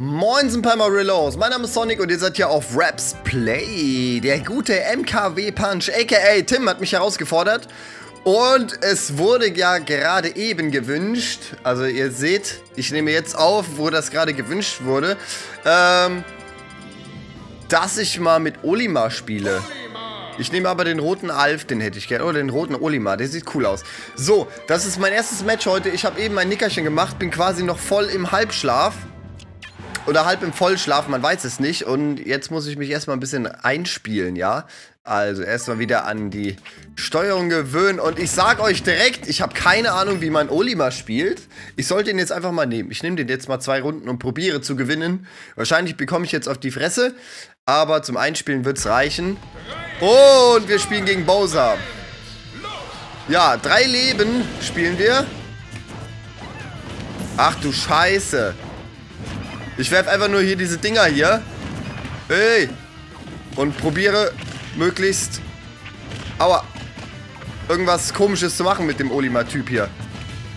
Moinsen Palmarillos, mein Name ist Sonic und ihr seid hier auf Raps Play. Der gute MKW Punch, aka Tim, hat mich herausgefordert. Und es wurde ja gerade eben gewünscht, also ihr seht, ich nehme jetzt auf, wo das gerade gewünscht wurde, ähm, dass ich mal mit Olimar spiele. Ich nehme aber den roten Alf, den hätte ich gerne. Oder den roten Olimar, der sieht cool aus. So, das ist mein erstes Match heute. Ich habe eben ein Nickerchen gemacht, bin quasi noch voll im Halbschlaf. Oder halb im Vollschlaf, man weiß es nicht. Und jetzt muss ich mich erstmal ein bisschen einspielen, ja. Also erstmal wieder an die Steuerung gewöhnen. Und ich sag euch direkt, ich habe keine Ahnung, wie man Olimar spielt. Ich sollte ihn jetzt einfach mal nehmen. Ich nehme den jetzt mal zwei Runden und probiere zu gewinnen. Wahrscheinlich bekomme ich jetzt auf die Fresse. Aber zum Einspielen wird es reichen. Und wir spielen gegen Bowser. Ja, drei Leben spielen wir. Ach du Scheiße. Ich werfe einfach nur hier diese Dinger hier. Hey. Und probiere möglichst... Aua. Irgendwas komisches zu machen mit dem Olimar-Typ hier.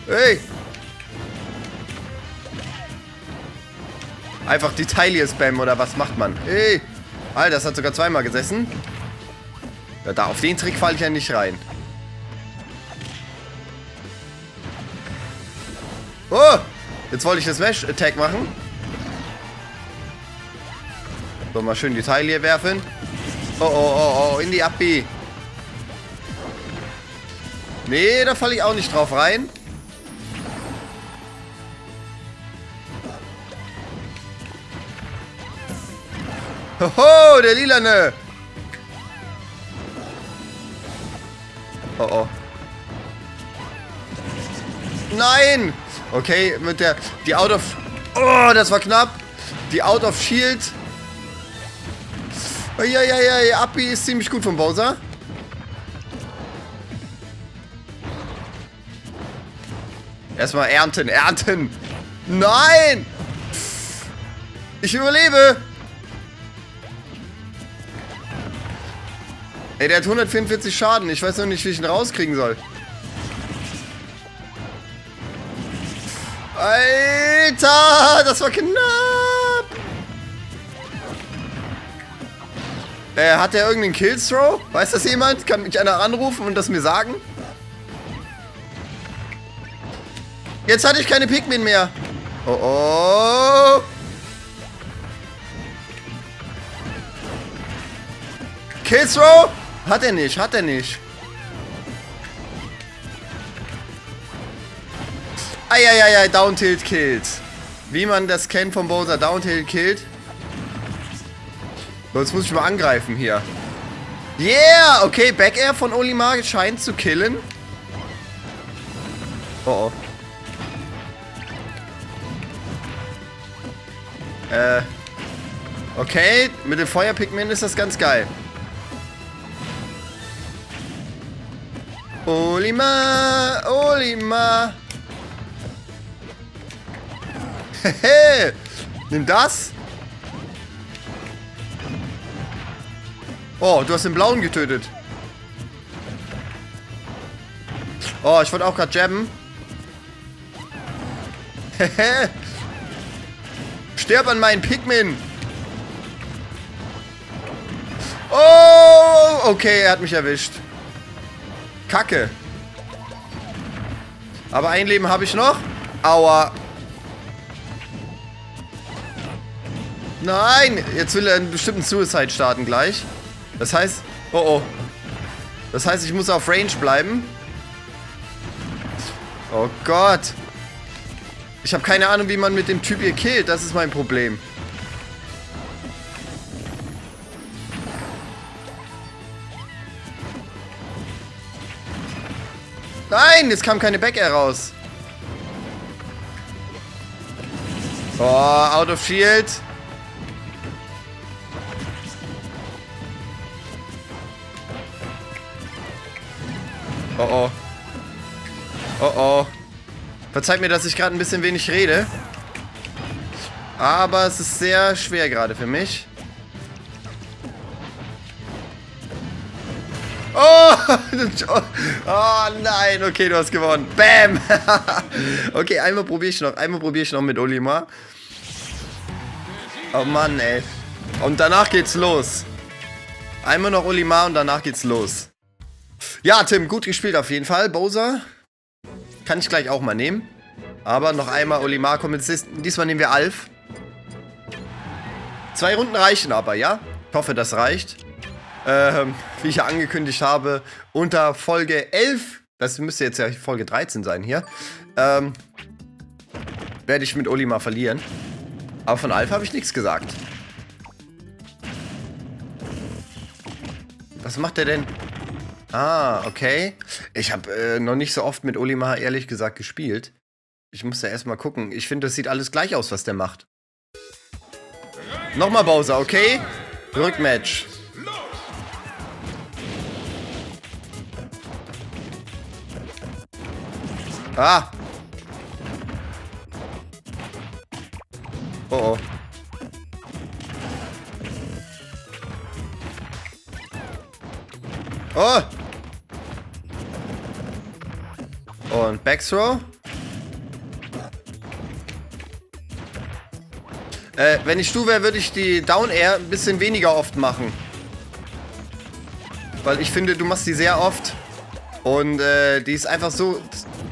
Hey. Einfach die Taille spammen oder was macht man? Hey. Alter, das hat sogar zweimal gesessen. Ja, da auf den Trick falle ich ja nicht rein. Oh! Jetzt wollte ich das Mesh-Attack machen. So, mal schön die Teile hier werfen. Oh, oh, oh, oh, in die Abbi. Nee, da falle ich auch nicht drauf rein. Hoho, der Lilane. Oh, oh. Nein! Okay, mit der... Die Out of... Oh, das war knapp. Die Out of Shield ja, ja, ja, ja, Abi ist ziemlich gut vom Bowser. Erstmal ernten, ernten. Nein! Ich überlebe! Ey, der hat 144 Schaden. Ich weiß noch nicht, wie ich ihn rauskriegen soll. Alter, das war knapp. Äh, hat der irgendeinen Killthrow? Weiß das jemand? Kann mich einer anrufen und das mir sagen? Jetzt hatte ich keine Pikmin mehr. Oh oh. Killthrow? Hat er nicht, hat er nicht. Eieiei, Down-Tilt killt. Wie man das kennt vom Bowser, Down-Tilt killt. Sonst muss ich mal angreifen hier. Yeah! Okay, Back Air von Olimar scheint zu killen. Oh oh. Äh. Okay, mit dem Feuerpigment ist das ganz geil. Olimar, Olimar. Hehe. Nimm das. Oh, du hast den blauen getötet. Oh, ich wollte auch gerade jabben. Sterb an meinen Pikmin. Oh, okay, er hat mich erwischt. Kacke. Aber ein Leben habe ich noch. Aua. Nein, jetzt will er einen bestimmten Suicide starten gleich. Das heißt... Oh, oh. Das heißt, ich muss auf Range bleiben. Oh Gott. Ich habe keine Ahnung, wie man mit dem Typ hier killt. Das ist mein Problem. Nein, jetzt kam keine Back Air raus. Oh, out of shield. Oh oh. Oh oh. Verzeiht mir, dass ich gerade ein bisschen wenig rede. Aber es ist sehr schwer gerade für mich. Oh! oh nein, okay, du hast gewonnen. Bam! okay, einmal probiere ich noch. Einmal probiere ich noch mit Olimar. Oh Mann, ey. Und danach geht's los. Einmal noch Olimar und danach geht's los. Ja, Tim, gut gespielt auf jeden Fall. Bowser kann ich gleich auch mal nehmen. Aber noch einmal Olimar kommt. Diesmal nehmen wir Alf. Zwei Runden reichen aber, ja? Ich hoffe, das reicht. Ähm, wie ich ja angekündigt habe, unter Folge 11, das müsste jetzt ja Folge 13 sein hier, ähm, werde ich mit Olimar verlieren. Aber von Alf habe ich nichts gesagt. Was macht er denn? Ah, okay. Ich habe äh, noch nicht so oft mit Olimar ehrlich gesagt gespielt. Ich muss ja erstmal gucken. Ich finde, das sieht alles gleich aus, was der macht. Nochmal Bowser, okay? Rückmatch. Ah! Oh oh. Oh! Und Backthrow. Äh, wenn ich du wäre, würde ich die Down Air ein bisschen weniger oft machen. Weil ich finde, du machst die sehr oft. Und äh, die ist einfach so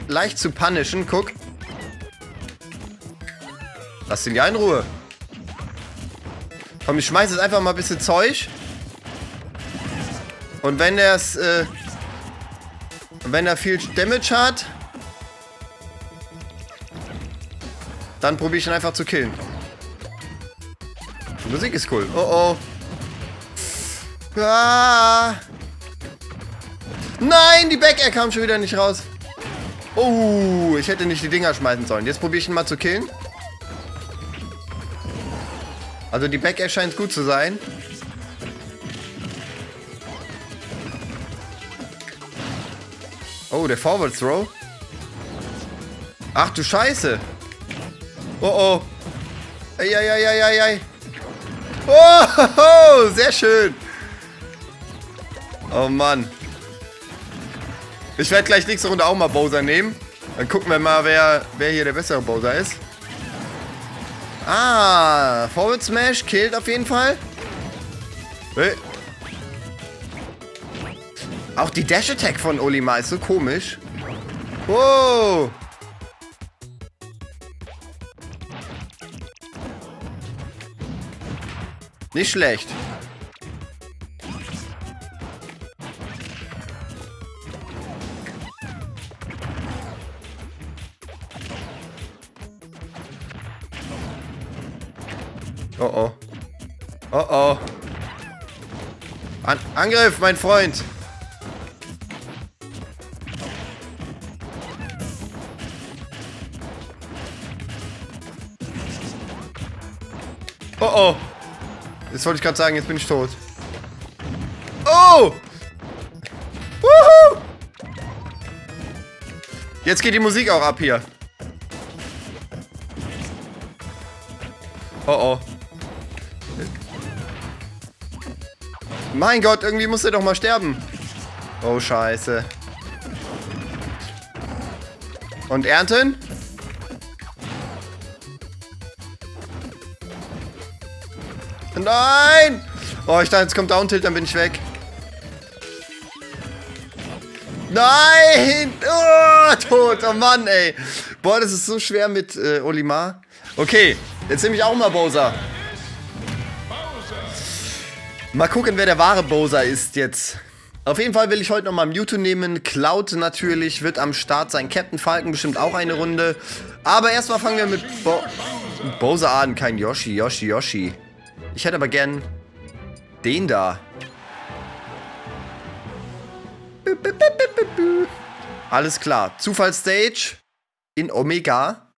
leicht zu punishen. Guck. Lass den ja in Ruhe. Komm, ich schmeiße jetzt einfach mal ein bisschen Zeug. Und wenn er es, äh, wenn er viel Damage hat, dann probiere ich ihn einfach zu killen. Die Musik ist cool. Oh oh. Ah. Nein, die Back-Air kam schon wieder nicht raus. Oh, ich hätte nicht die Dinger schmeißen sollen. Jetzt probiere ich ihn mal zu killen. Also die Back-Air scheint gut zu sein. Oh, der Forward Throw. Ach du Scheiße. Oh oh. Eieieiei. Oh, sehr schön. Oh Mann. Ich werde gleich nächste Runde auch mal Bowser nehmen. Dann gucken wir mal, wer, wer hier der bessere Bowser ist. Ah, Forward Smash killt auf jeden Fall. Hey. Auch die Dash Attack von Olimar ist so komisch. Wow. Nicht schlecht. Oh oh. An Angriff, mein Freund. Oh oh. Jetzt wollte ich gerade sagen, jetzt bin ich tot. Oh! Wuhu! Jetzt geht die Musik auch ab hier. Oh oh. Mein Gott, irgendwie muss er doch mal sterben. Oh, scheiße. Und ernten? Nein! Oh, ich dachte, jetzt kommt Downtilt, dann bin ich weg. Nein! Oh, tot. Oh Mann, ey. Boah, das ist so schwer mit äh, Olimar. Okay, jetzt nehme ich auch mal Bowser. Mal gucken, wer der wahre Bowser ist jetzt. Auf jeden Fall will ich heute nochmal Mewtwo nehmen. Cloud natürlich wird am Start sein. Captain Falcon bestimmt auch eine Runde. Aber erstmal fangen wir mit Bo Bowser an. Kein Yoshi, Yoshi, Yoshi. Ich hätte aber gern den da. Alles klar. Zufallstage in Omega.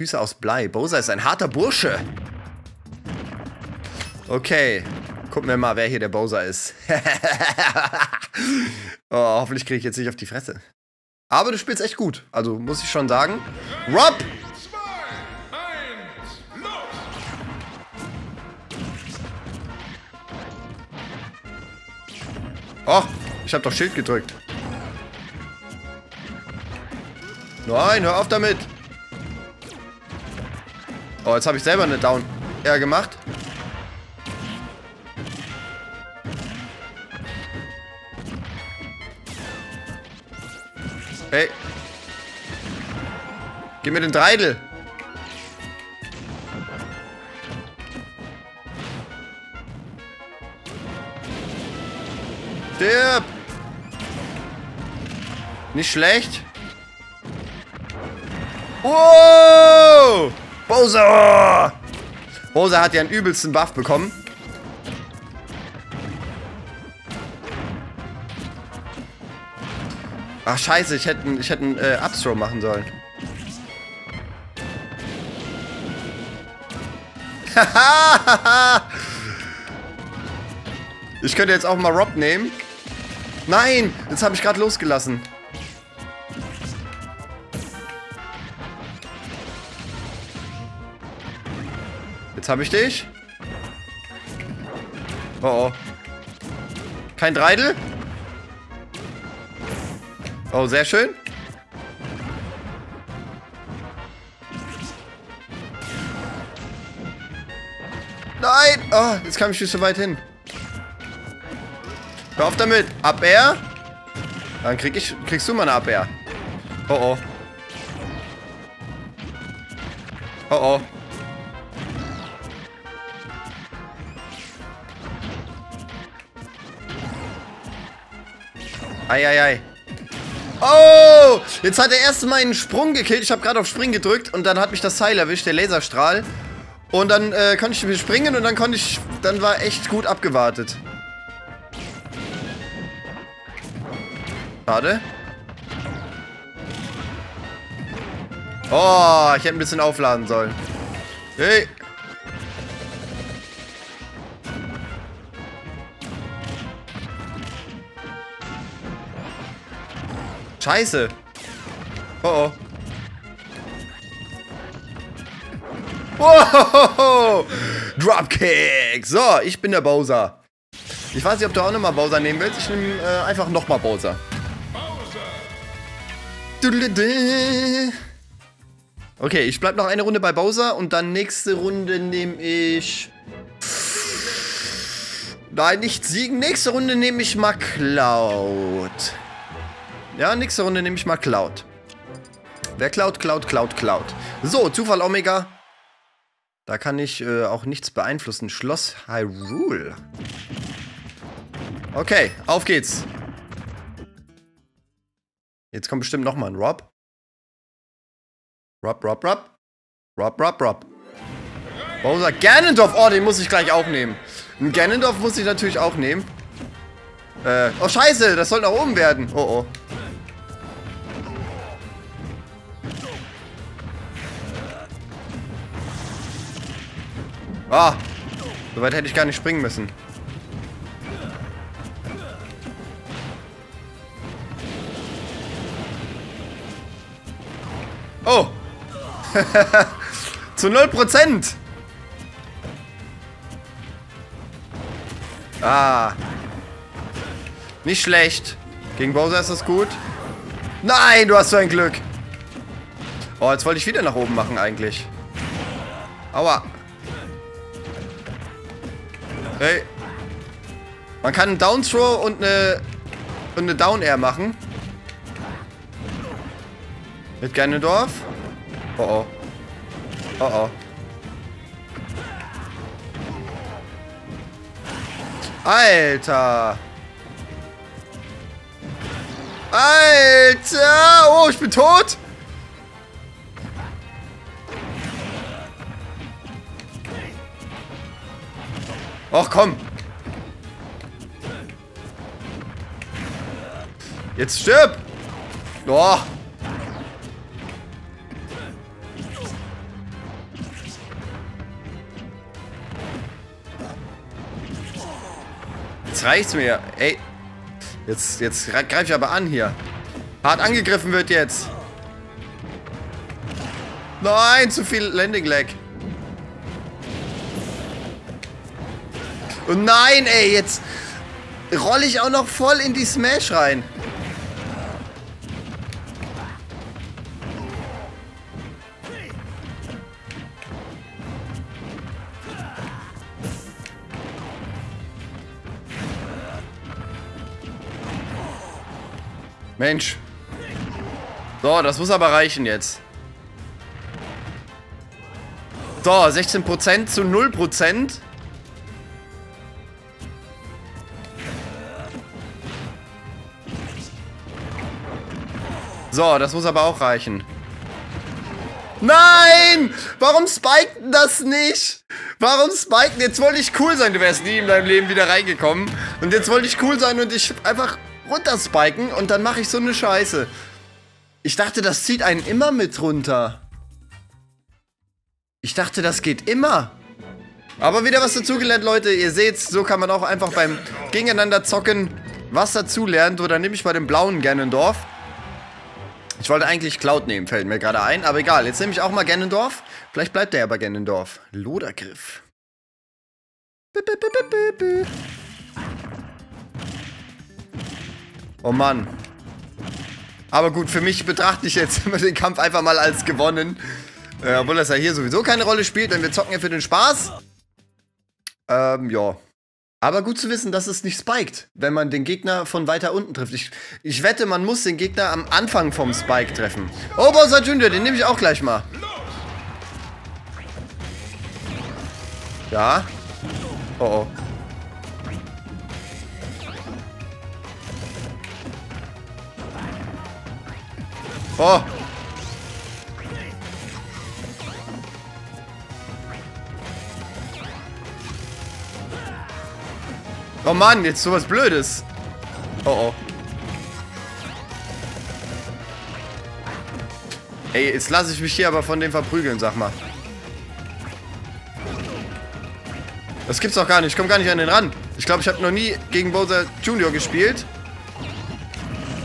Füße aus Blei. Bowser ist ein harter Bursche. Okay. Gucken wir mal, wer hier der Bowser ist. oh, hoffentlich kriege ich jetzt nicht auf die Fresse. Aber du spielst echt gut. Also muss ich schon sagen. Rob! Oh, Ich habe doch Schild gedrückt. Nein, hör auf damit. Oh, jetzt habe ich selber eine Down Air gemacht. Hey. Gib mir den Dreidel. Stirb! Nicht schlecht. Wow! Bowser! Bowser hat ja einen übelsten Buff bekommen. Ach scheiße, ich hätte ich hätte einen äh, Upthrow machen sollen. ich könnte jetzt auch mal Rob nehmen. Nein, jetzt habe ich gerade losgelassen. Jetzt habe ich dich. Oh oh. Kein Dreidel? Oh, sehr schön. Nein! Oh, jetzt kam ich nicht so weit hin. Hör auf damit. Abwehr. Dann krieg ich, kriegst du mal eine Abwehr. Oh oh. Oh oh. Eieiei. Ei, ei. Oh! Jetzt hat er erst mal einen Sprung gekillt. Ich habe gerade auf Springen gedrückt und dann hat mich das Seil erwischt, der Laserstrahl. Und dann äh, konnte ich springen und dann konnte ich... Dann war echt gut abgewartet. Schade. Oh, ich hätte ein bisschen aufladen sollen. Hey. Scheiße. Oh oh. Wow! Dropkick! So, ich bin der Bowser. Ich weiß nicht, ob du auch nochmal Bowser nehmen willst. Ich nehme äh, einfach nochmal Bowser. Okay, ich bleib noch eine Runde bei Bowser und dann nächste Runde nehme ich... Nein, nicht Siegen. Nächste Runde nehme ich mal Cloud. Ja, nächste Runde nehme ich mal Cloud. Wer Cloud, Cloud, Cloud, Cloud. So, Zufall Omega. Da kann ich äh, auch nichts beeinflussen. Schloss Hyrule. Okay, auf geht's. Jetzt kommt bestimmt nochmal ein Rob. Rob, Rob, Rob. Rob, Rob, Rob. Bowser Ganondorf. Oh, den muss ich gleich auch nehmen. Ein Ganondorf muss ich natürlich auch nehmen. Äh, oh scheiße, das soll nach oben werden. Oh, oh. Ah, so weit hätte ich gar nicht springen müssen. Oh. Zu 0%. Ah. Nicht schlecht. Gegen Bowser ist das gut. Nein, du hast so ein Glück. Oh, jetzt wollte ich wieder nach oben machen eigentlich. Aua. Hey. Man kann einen Down Throw und eine, und eine Down Air machen. Mit Ganondorf. Oh oh. Oh oh. Alter. Alter. Oh, ich bin tot. Och, komm. Jetzt stirb. Oh. Jetzt reicht's mir. Ey. Jetzt, jetzt greife ich aber an hier. Hart angegriffen wird jetzt. Nein, zu viel Landing Lag. Und nein, ey, jetzt... rolle ich auch noch voll in die Smash rein. Mensch. So, das muss aber reichen jetzt. So, 16% zu 0%. So, das muss aber auch reichen. Nein! Warum spiken das nicht? Warum spiken? Jetzt wollte ich cool sein. Du wärst nie in deinem Leben wieder reingekommen. Und jetzt wollte ich cool sein und ich einfach runterspiken und dann mache ich so eine Scheiße. Ich dachte, das zieht einen immer mit runter. Ich dachte, das geht immer. Aber wieder was dazugelernt, Leute. Ihr seht, so kann man auch einfach beim Gegeneinander zocken was dazulernt. Oder nehme ich bei dem blauen Ganondorf. Ich wollte eigentlich Cloud nehmen, fällt mir gerade ein. Aber egal, jetzt nehme ich auch mal Ganondorf. Vielleicht bleibt der ja bei Ganondorf. Lodergriff. Oh Mann. Aber gut, für mich betrachte ich jetzt den Kampf einfach mal als gewonnen. Äh, obwohl das ja hier sowieso keine Rolle spielt, denn wir zocken ja für den Spaß. Ähm, ja. Aber gut zu wissen, dass es nicht spiked, wenn man den Gegner von weiter unten trifft. Ich, ich wette, man muss den Gegner am Anfang vom Spike treffen. Oh, Bowser Junior, den nehme ich auch gleich mal. Ja. Oh, oh. Oh. Oh Mann, jetzt sowas Blödes. Oh oh. Ey, jetzt lasse ich mich hier aber von dem verprügeln, sag mal. Das gibt's doch gar nicht. Ich komme gar nicht an den ran. Ich glaube, ich habe noch nie gegen Bowser Junior gespielt.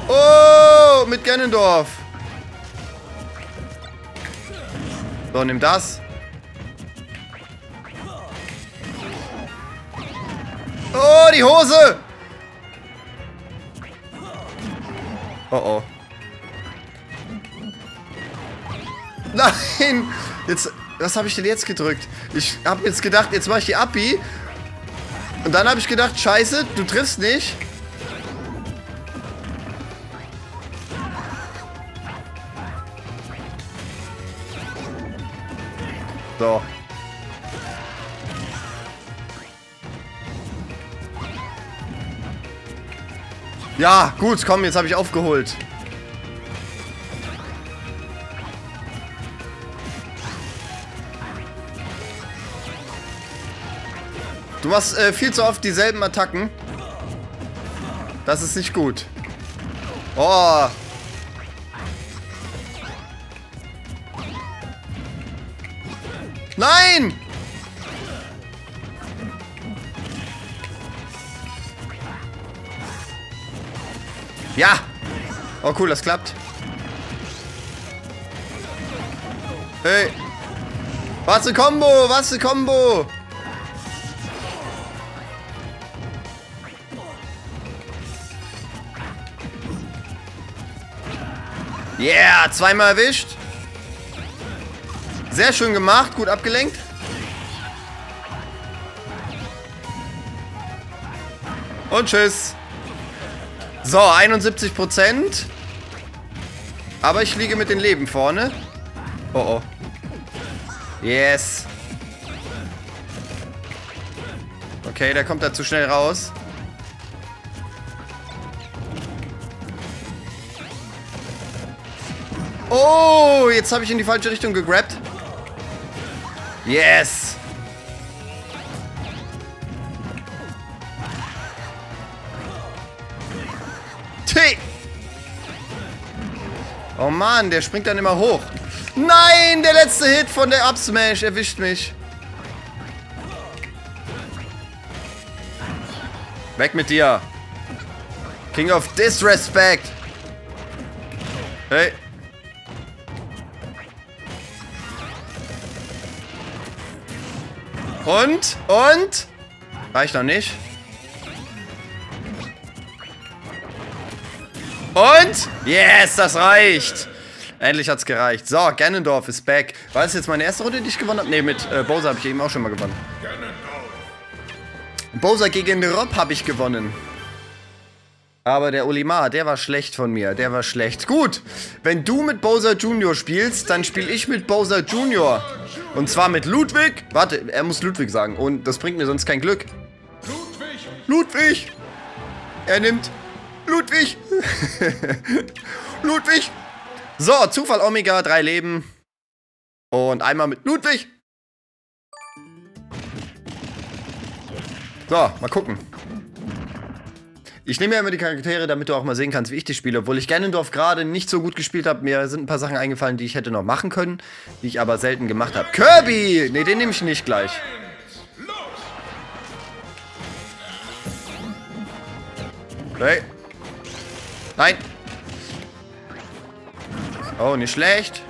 Oh, mit Ganondorf. So, nimm das. Oh, Hose! Oh, oh. Nein! Jetzt, was habe ich denn jetzt gedrückt? Ich habe jetzt gedacht, jetzt mache ich die Abi. Und dann habe ich gedacht, scheiße, du triffst nicht. Ja, gut, komm, jetzt habe ich aufgeholt. Du machst äh, viel zu oft dieselben Attacken. Das ist nicht gut. Oh, Nein! Ja! Oh cool, das klappt. Hey! Was ein Combo! Was ein Combo! Yeah! Zweimal erwischt. Sehr schön gemacht, gut abgelenkt. Und tschüss. So, 71 Prozent. Aber ich liege mit den Leben vorne. Oh, oh. Yes. Okay, der kommt da zu schnell raus. Oh, jetzt habe ich in die falsche Richtung gegrabt. Yes! Oh Mann, der springt dann immer hoch. Nein, der letzte Hit von der Upsmash erwischt mich. Weg mit dir. King of Disrespect. Hey. Und? Und? Reicht noch nicht. Und? Yes, das reicht. Endlich hat's gereicht. So, Ganondorf ist back. War das jetzt meine erste Runde, die ich gewonnen habe? Ne, mit äh, Bowser habe ich eben auch schon mal gewonnen. Bowser gegen Rob habe ich gewonnen. Aber der Olimar, der war schlecht von mir. Der war schlecht. Gut, wenn du mit Bowser Junior spielst, dann spiele ich mit Bowser Junior. Und zwar mit Ludwig. Warte, er muss Ludwig sagen. Und das bringt mir sonst kein Glück. Ludwig! Ludwig! Er nimmt Ludwig! Ludwig! So, Zufall Omega, drei Leben. Und einmal mit Ludwig. So, mal gucken. Ich nehme ja immer die Charaktere, damit du auch mal sehen kannst, wie ich die spiele. Obwohl ich Ganondorf gerade nicht so gut gespielt habe. Mir sind ein paar Sachen eingefallen, die ich hätte noch machen können, die ich aber selten gemacht habe. Kirby! Ne, den nehme ich nicht gleich. Hey. Nein. Oh, nicht schlecht.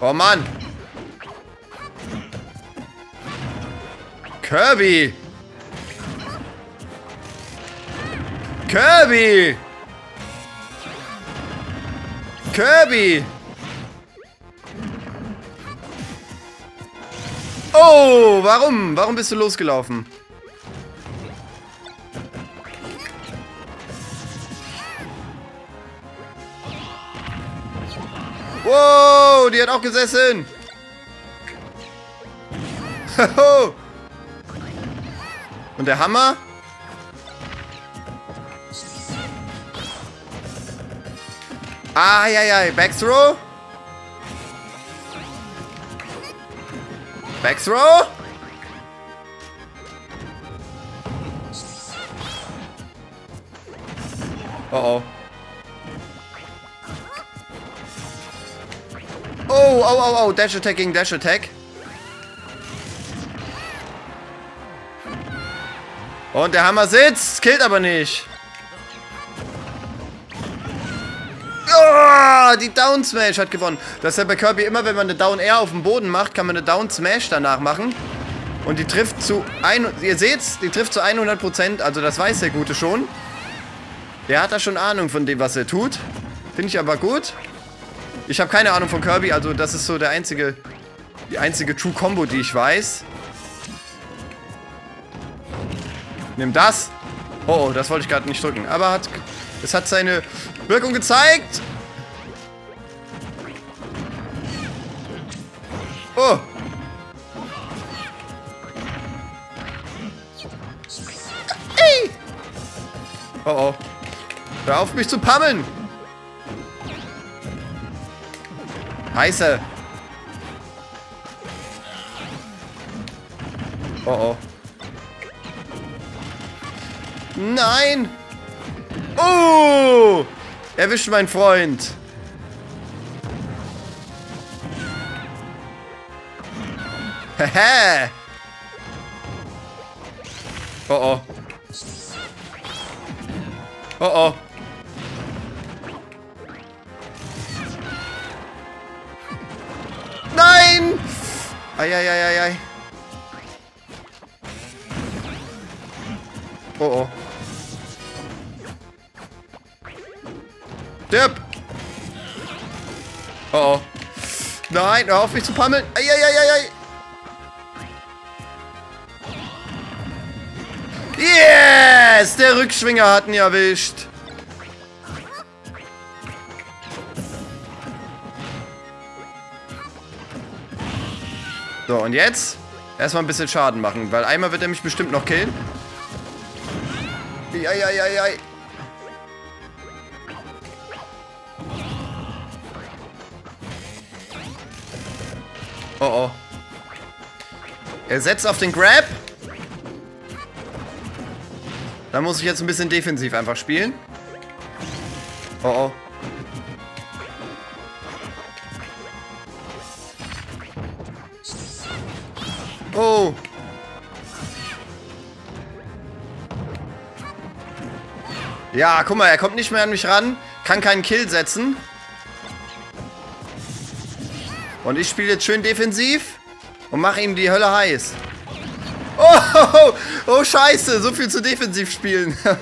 Oh Mann. Kirby! Kirby! Kirby! Oh, warum? Warum bist du losgelaufen? Wow, die hat auch gesessen. Und der Hammer? Ah, ja, ja, Backthrow. Backthrow. Oh, oh. Oh, oh, oh, oh, Dash Attack gegen Dash Attack. Und der Hammer sitzt, killt aber nicht. Oh, die Down Smash hat gewonnen. Das ist ja bei Kirby immer, wenn man eine Down Air auf dem Boden macht, kann man eine Down Smash danach machen. Und die trifft zu, ein, ihr seht's, die trifft zu 100%, also das weiß der Gute schon. Der hat da schon Ahnung von dem, was er tut. Finde ich aber gut. Ich habe keine Ahnung von Kirby, also das ist so der einzige, die einzige True Combo, die ich weiß. Nimm das. Oh, oh, das wollte ich gerade nicht drücken. Aber hat, es hat seine Wirkung gezeigt. Oh. Oh oh. Hör auf mich zu pammeln. Heiße. Oh oh. Nein! Oh! Erwischt mein Freund. Haha! oh oh. Oh oh. Eieieiei. Oh oh. Stirb! Oh oh. Nein, hör auf mich zu pammeln. Eieieiei. Yes! Der Rückschwinger hat ihn erwischt. So, und jetzt erstmal ein bisschen Schaden machen, weil einmal wird er mich bestimmt noch killen. Eieieiei. Oh oh. Er setzt auf den Grab. Da muss ich jetzt ein bisschen defensiv einfach spielen. Ja, guck mal, er kommt nicht mehr an mich ran. Kann keinen Kill setzen. Und ich spiele jetzt schön defensiv und mache ihm die Hölle heiß. Oh, Oh, oh, scheiße. So viel zu defensiv spielen.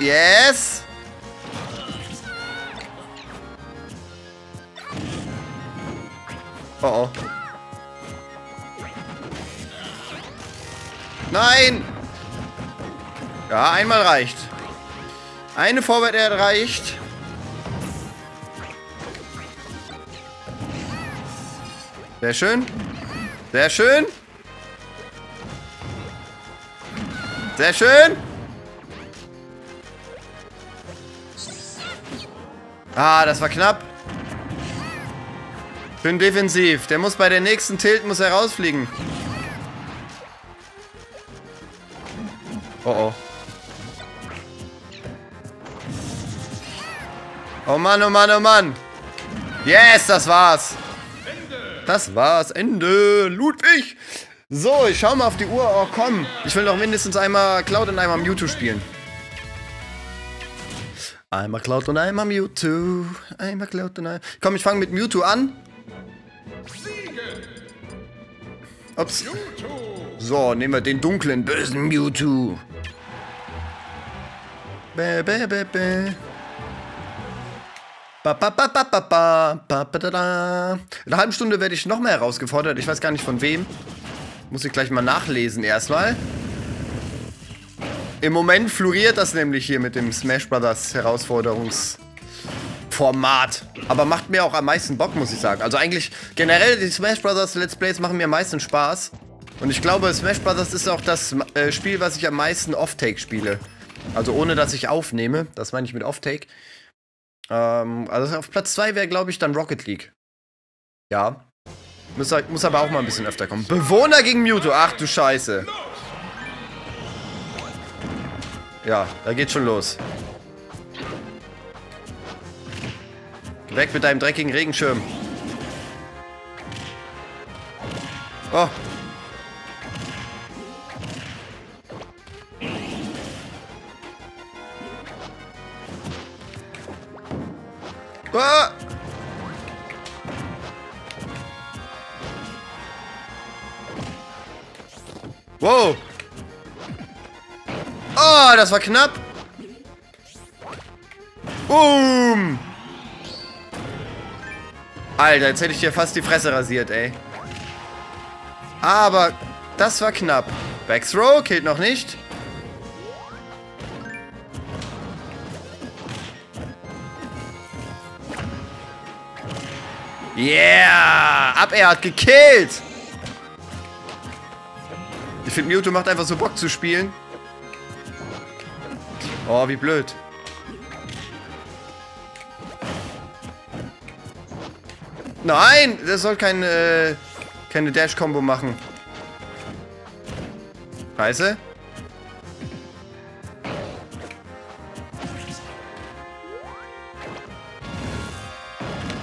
yes. Oh oh. Nein! Ja, einmal reicht. Eine Vorwärts reicht. Sehr schön. Sehr schön. Sehr schön. Ah, das war knapp. Schön defensiv. Der muss bei der nächsten Tilt muss er rausfliegen. Mann, oh Mann, oh Mann. Yes, das war's. Das war's. Ende. Ludwig. So, ich schau mal auf die Uhr. Oh, komm. Ich will noch mindestens einmal Cloud und einmal Mewtwo spielen. Einmal Cloud und einmal Mewtwo. Einmal Cloud und einmal... Komm, ich fange mit Mewtwo an. Ups. So, nehmen wir den dunklen, bösen Mewtwo. Bäh, bäh, bäh, bäh. In einer halben Stunde werde ich noch mehr herausgefordert. Ich weiß gar nicht von wem. Muss ich gleich mal nachlesen erstmal. Im Moment floriert das nämlich hier mit dem Smash Brothers Herausforderungs... Format. Aber macht mir auch am meisten Bock, muss ich sagen. Also eigentlich generell die Smash Bros. Let's Plays machen mir am meisten Spaß. Und ich glaube, Smash Bros. ist auch das äh, Spiel, was ich am meisten Off-Take spiele. Also ohne, dass ich aufnehme. Das meine ich mit Off-Take. Ähm, also auf Platz 2 wäre, glaube ich, dann Rocket League. Ja. Muss, muss aber auch mal ein bisschen öfter kommen. Bewohner gegen Mewtwo. Ach du Scheiße. Ja, da geht schon los. Weg mit deinem dreckigen Regenschirm. Oh. Ah! Wow. Oh, das war knapp. Boom. Alter, jetzt hätte ich dir fast die Fresse rasiert, ey. Aber das war knapp. Backthrow, killt noch nicht. Yeah! Ab, er hat gekillt! Ich finde, Mewtwo macht einfach so Bock zu spielen. Oh, wie blöd. Nein, der soll kein, äh, keine Dash-Kombo machen. Scheiße.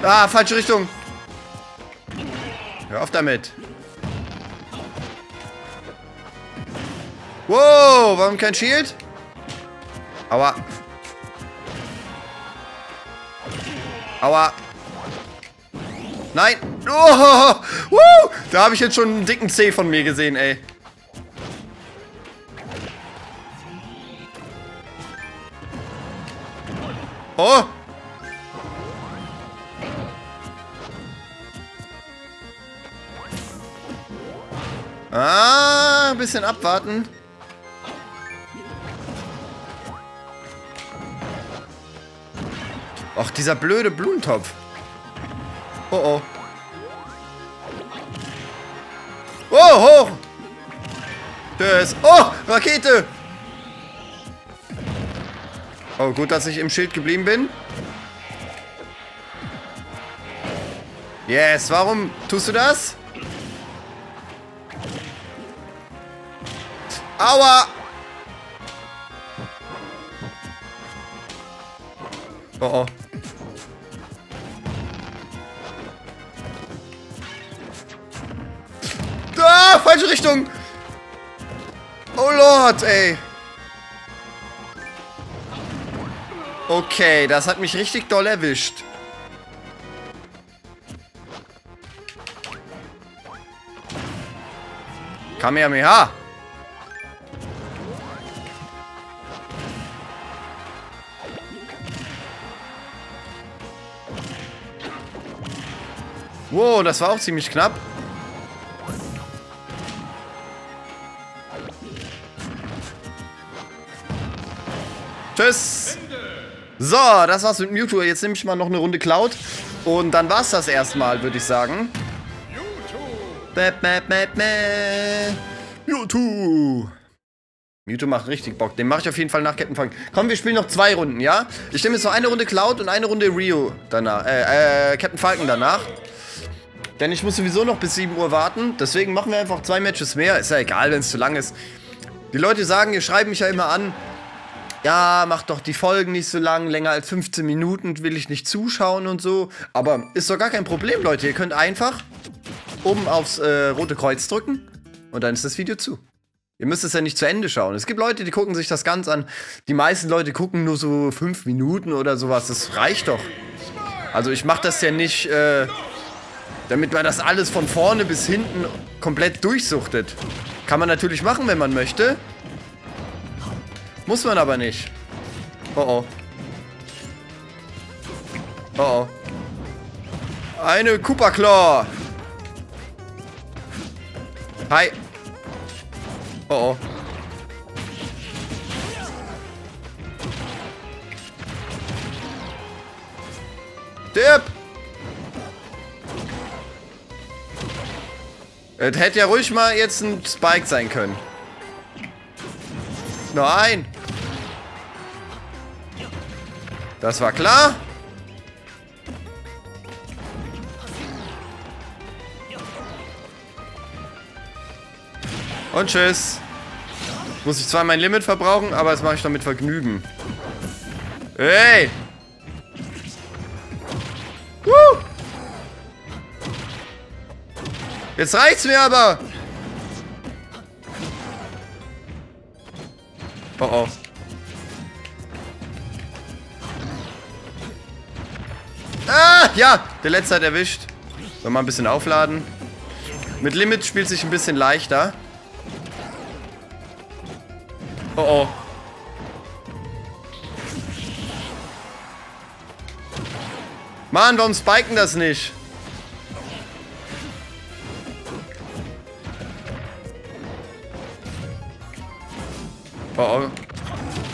Ah, falsche Richtung. Hör auf damit. Wow, warum kein Shield? Aua. Aua. Nein. Oh, woo, da habe ich jetzt schon einen dicken C von mir gesehen, ey. Oh. Ah, ein bisschen abwarten. Och, dieser blöde Blumentopf. Oh oh. Oh, hoch! Das. Oh, Rakete! Oh, gut, dass ich im Schild geblieben bin. Yes, warum tust du das? Aua! Oh oh. Ah, falsche Richtung! Oh Lord, ey. Okay, das hat mich richtig doll erwischt. Kamehameha! Wow, das war auch ziemlich knapp. Tschüss. So, das war's mit Mewtwo. Jetzt nehme ich mal noch eine Runde Cloud. Und dann war's das erstmal, würde ich sagen. Mewtwo. Mewtwo macht richtig Bock. Den mache ich auf jeden Fall nach Captain Falcon. Komm, wir spielen noch zwei Runden, ja? Ich nehme jetzt noch eine Runde Cloud und eine Runde Rio danach. Äh, äh, Captain Falcon danach. Denn ich muss sowieso noch bis 7 Uhr warten. Deswegen machen wir einfach zwei Matches mehr. Ist ja egal, wenn es zu lang ist. Die Leute sagen, ihr schreibt mich ja immer an. Ja, macht doch die Folgen nicht so lang. Länger als 15 Minuten will ich nicht zuschauen und so. Aber ist doch gar kein Problem, Leute. Ihr könnt einfach oben aufs äh, rote Kreuz drücken. Und dann ist das Video zu. Ihr müsst es ja nicht zu Ende schauen. Es gibt Leute, die gucken sich das ganz an. Die meisten Leute gucken nur so 5 Minuten oder sowas. Das reicht doch. Also ich mache das ja nicht... Äh, damit man das alles von vorne bis hinten komplett durchsuchtet. Kann man natürlich machen, wenn man möchte. Muss man aber nicht. Oh oh. Oh oh. Eine Cooper Claw. Hi. Oh oh. Dip. Es hätte ja ruhig mal jetzt ein Spike sein können. Nein. Das war klar. Und tschüss. Muss ich zwar mein Limit verbrauchen, aber das mache ich doch mit Vergnügen. Hey! Jetzt reicht's mir aber. Oh oh. Ah, ja, der letzte hat erwischt. Soll mal ein bisschen aufladen. Mit Limit spielt sich ein bisschen leichter. Oh oh. Mann, warum spiken das nicht? Oh, oh.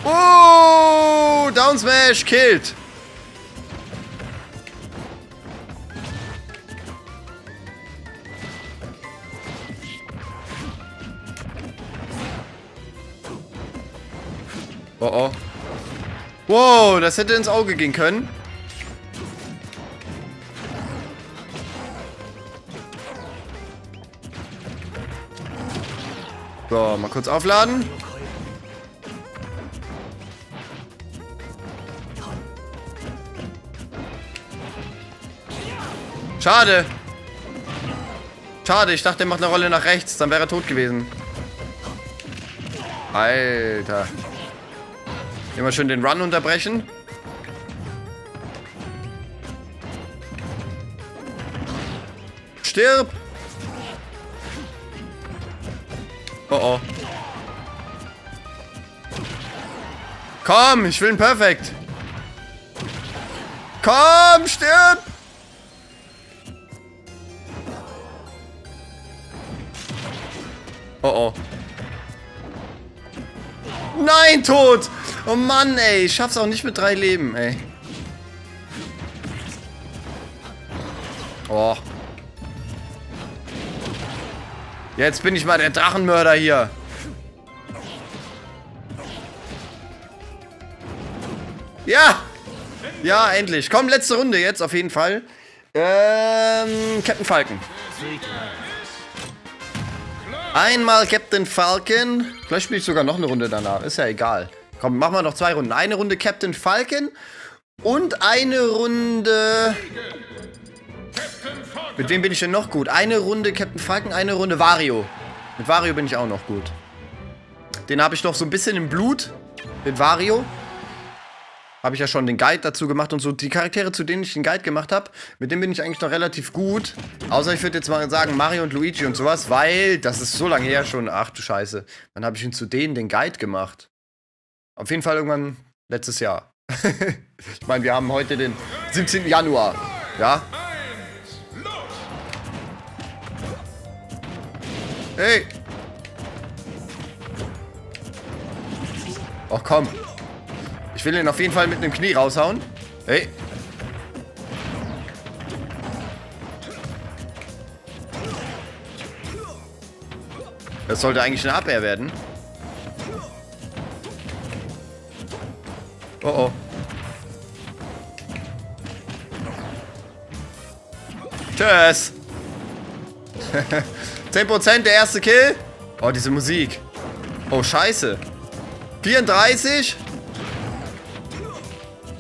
Oh, Down Smash, killed. Oh oh. Wow, das hätte ins Auge gehen können. So, mal kurz aufladen. Schade. Schade, ich dachte, er macht eine Rolle nach rechts. Dann wäre er tot gewesen. Alter. Immer schön den Run unterbrechen. Stirb! Oh oh. Komm, ich will ein Perfekt. Komm, stirb! Oh oh. Nein, tot! Oh Mann, ey. Ich schaff's auch nicht mit drei Leben, ey. Oh. Jetzt bin ich mal der Drachenmörder hier. Ja! Ja, endlich. Komm, letzte Runde jetzt auf jeden Fall. Ähm, Captain Falken. Einmal Captain Falcon. Vielleicht spiele ich sogar noch eine Runde danach. Ist ja egal. Komm, machen wir noch zwei Runden. Eine Runde Captain Falcon und eine Runde... Mit wem bin ich denn noch gut? Eine Runde Captain Falcon, eine Runde Wario. Mit Wario bin ich auch noch gut. Den habe ich noch so ein bisschen im Blut. Mit Wario. Habe ich ja schon den Guide dazu gemacht und so. Die Charaktere, zu denen ich den Guide gemacht habe, mit denen bin ich eigentlich noch relativ gut. Außer ich würde jetzt mal sagen Mario und Luigi und sowas, weil das ist so lange her schon. Ach du Scheiße. Dann habe ich ihn zu denen den Guide gemacht. Auf jeden Fall irgendwann letztes Jahr. ich meine, wir haben heute den 17. Januar. Ja? Hey! Och komm. Ich will ihn auf jeden Fall mit einem Knie raushauen. Hey. Das sollte eigentlich eine Abwehr werden. Oh oh. Tschüss. 10% der erste Kill. Oh, diese Musik. Oh, scheiße. 34.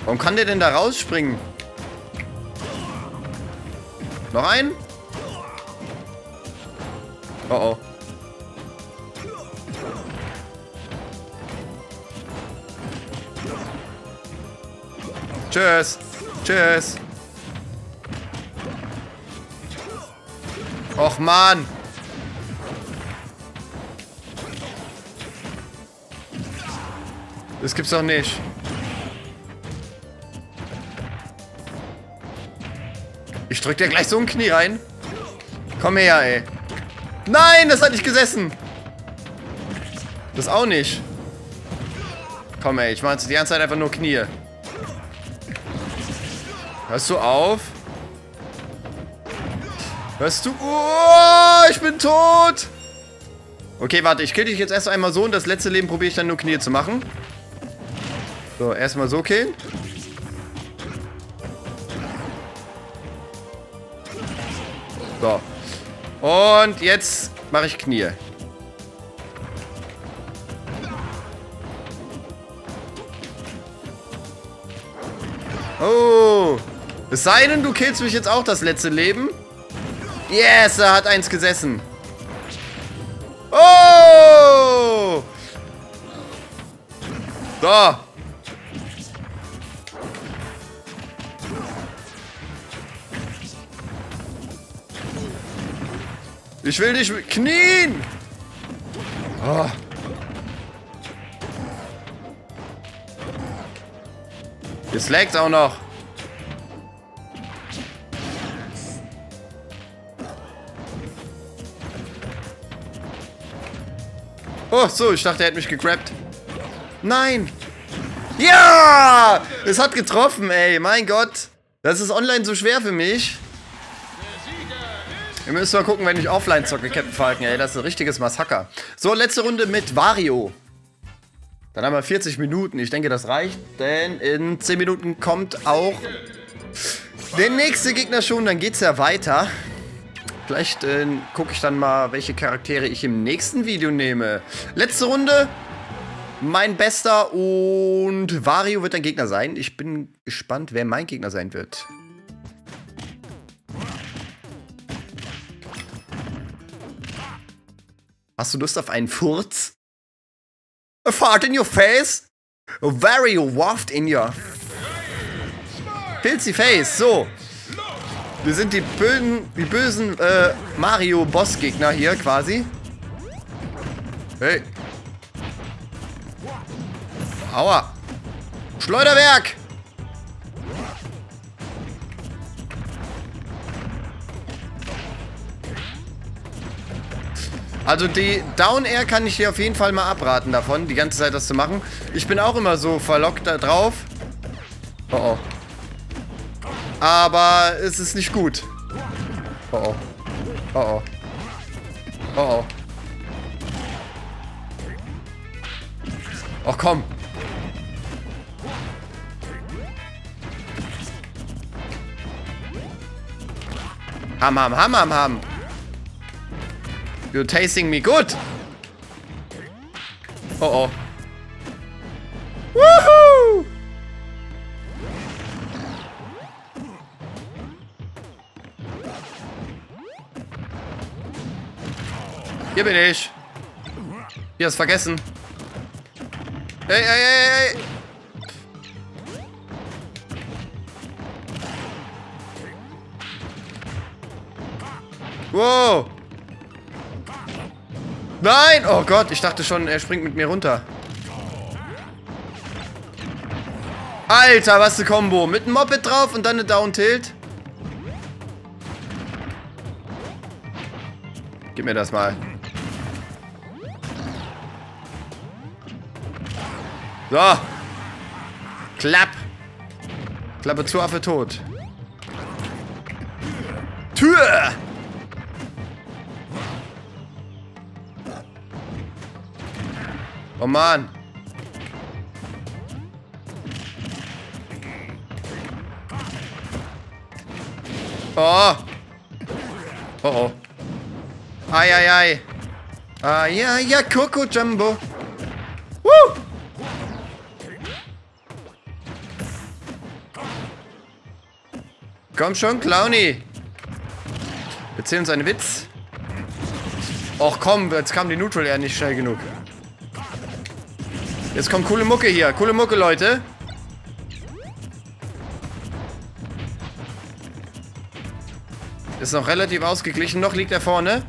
Warum kann der denn da rausspringen? Noch ein? Oh oh. Tschüss. Tschüss. Och, Mann. Das gibt's doch nicht. Ich drück dir gleich so ein Knie rein. Komm her, ey. Nein, das hat nicht gesessen. Das auch nicht. Komm, ey, ich mach jetzt die ganze Zeit einfach nur Knie. Hörst du auf? Hörst du? Oh, ich bin tot. Okay, warte, ich kill dich jetzt erst einmal so und das letzte Leben probiere ich dann nur Knie zu machen. So, erstmal so killen. Und jetzt mache ich Knie. Oh. Es sei denn, du killst mich jetzt auch das letzte Leben. Yes, er hat eins gesessen. Oh! So. Ich will dich knien! Oh. Jetzt laggt auch noch. Oh, so, ich dachte, er hätte mich gegrabt. Nein! Ja! Es hat getroffen, ey. Mein Gott. Das ist online so schwer für mich. Wir müssen mal gucken, wenn ich offline zocke, Captain Falken, ey. Das ist ein richtiges Massaker. So, letzte Runde mit Vario. Dann haben wir 40 Minuten. Ich denke, das reicht, denn in 10 Minuten kommt auch der nächste Gegner schon. Dann geht's ja weiter. Vielleicht äh, gucke ich dann mal, welche Charaktere ich im nächsten Video nehme. Letzte Runde. Mein Bester und Vario wird ein Gegner sein. Ich bin gespannt, wer mein Gegner sein wird. Hast du Lust auf einen Furz? A fart in your face? A Vario waft in your... Pilzy face, so. Wir sind die bösen, die bösen äh, Mario-Boss-Gegner hier quasi. Hey. Aua. Schleuderwerk. Also die Down Air kann ich dir auf jeden Fall mal abraten davon, die ganze Zeit das zu machen. Ich bin auch immer so verlockt da drauf. Oh oh. Aber es ist nicht gut. Oh oh. Oh oh. Oh oh. Oh komm. Ham, ham, ham, ham, ham. You're tasting me good. Oh, oh. Woohoo! Hier bin ich. Hier ist vergessen. Ey, hey, hey, hey. Wow. Nein! Oh Gott, ich dachte schon, er springt mit mir runter. Alter, was eine Combo. Mit einem Moped drauf und dann eine Down-Tilt. Gib mir das mal. So. Klapp. Klappe zu, Affe tot. Tür! Oh Mann. Oh. Oh oh. Ai, ai, ai. Ai, ai, ai, Coco Jumbo. Woo! Komm schon, Clowny. Erzähl uns einen Witz. Och komm, jetzt kam die Neutral Air nicht schnell genug. Jetzt kommt coole Mucke hier. Coole Mucke, Leute. Ist noch relativ ausgeglichen. Noch liegt er vorne.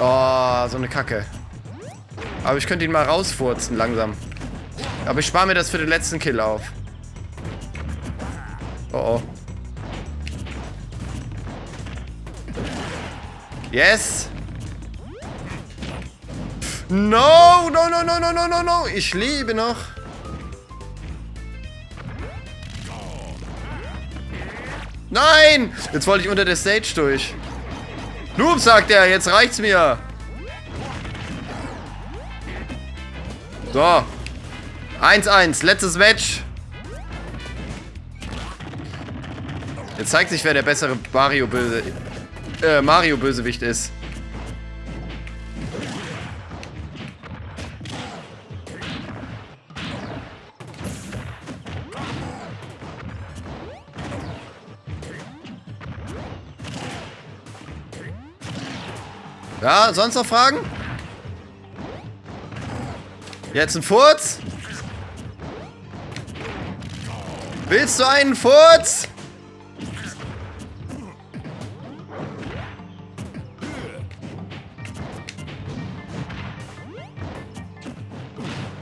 Oh, so eine Kacke. Aber ich könnte ihn mal rausfurzen, langsam. Aber ich spare mir das für den letzten Kill auf. Oh, oh. Yes. No, no, no, no, no, no, no, no. Ich liebe noch. Nein! Jetzt wollte ich unter der Stage durch. Noob, sagt er. Jetzt reicht's mir. So. 1-1. Letztes Match. Jetzt zeigt sich, wer der bessere äh, Mario-Bösewicht ist. Ja, sonst noch Fragen? Jetzt ein Furz? Willst du einen Furz?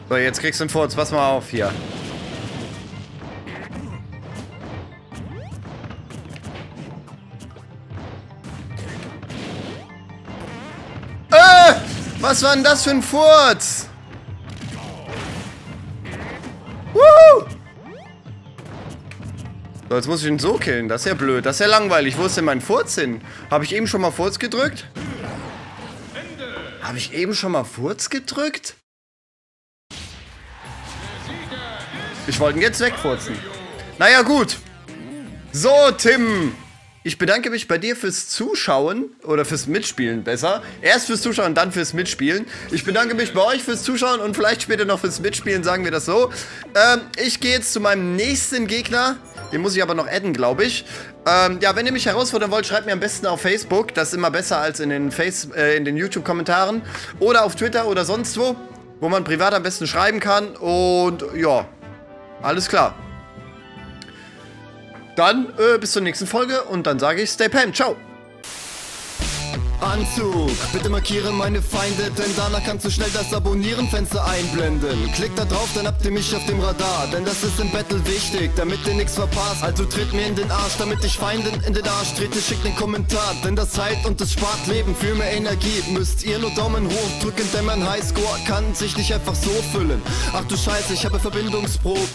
So, jetzt kriegst du einen Furz. Pass mal auf hier. Was war denn das für ein Furz? Woo! So, jetzt muss ich ihn so killen. Das ist ja blöd. Das ist ja langweilig. Wo ist denn mein Furz hin? Habe ich eben schon mal Furz gedrückt? Habe ich eben schon mal Furz gedrückt? Ich wollte ihn jetzt wegfurzen. Naja, gut. So, Tim. Ich bedanke mich bei dir fürs Zuschauen oder fürs Mitspielen besser. Erst fürs Zuschauen, dann fürs Mitspielen. Ich bedanke mich bei euch fürs Zuschauen und vielleicht später noch fürs Mitspielen, sagen wir das so. Ähm, ich gehe jetzt zu meinem nächsten Gegner. Den muss ich aber noch adden, glaube ich. Ähm, ja, wenn ihr mich herausfordern wollt, schreibt mir am besten auf Facebook. Das ist immer besser als in den, äh, den YouTube-Kommentaren. Oder auf Twitter oder sonst wo, wo man privat am besten schreiben kann. Und ja, alles klar. Dann äh, bis zur nächsten Folge und dann sage ich Stay Pam. Ciao. Anzug, bitte markiere meine Feinde, denn danach kannst du schnell das Abonnieren-Fenster einblenden. Klick da drauf, dann habt ihr mich auf dem Radar, denn das ist im Battle wichtig, damit ihr nichts verpasst. Also tritt mir in den Arsch, damit ich Feinden in den Arsch trete, schickt den Kommentar, denn das heilt und es spart Leben. Für mehr Energie müsst ihr nur Daumen hoch drücken, denn mein Highscore kann sich nicht einfach so füllen. Ach du Scheiße, ich habe Verbindungsprobe.